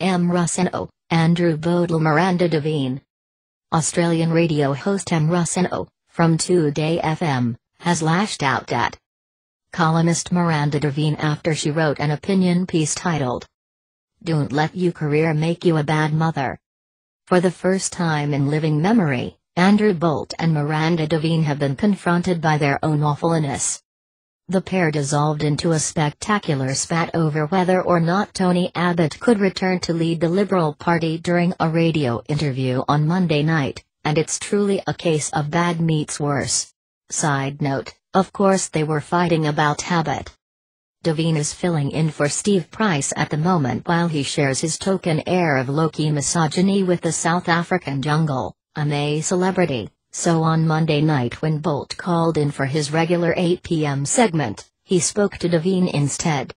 Em Rusciano, Andrew Bogle Miranda Devine. Australian radio host Em Rusciano, from 2Day FM, has lashed out at columnist Miranda Devine after she wrote an opinion piece titled, Don't Let Your Career Make You a Bad Mother. For the first time in living memory, Andrew Bolt and Miranda Devine have been confronted by their own awfulness. The pair dissolved into a spectacular spat over whether or not Tony Abbott could return to lead the Liberal Party during a radio interview on Monday night, and it's truly a case of bad meets worse. Side note, of course they were fighting about Abbott. Devine is filling in for Steve Price at the moment while he shares his token air of low-key misogyny with the South African jungle, a May celebrity. So on Monday night when Bolt called in for his regular 8 p.m. segment, he spoke to Devine instead.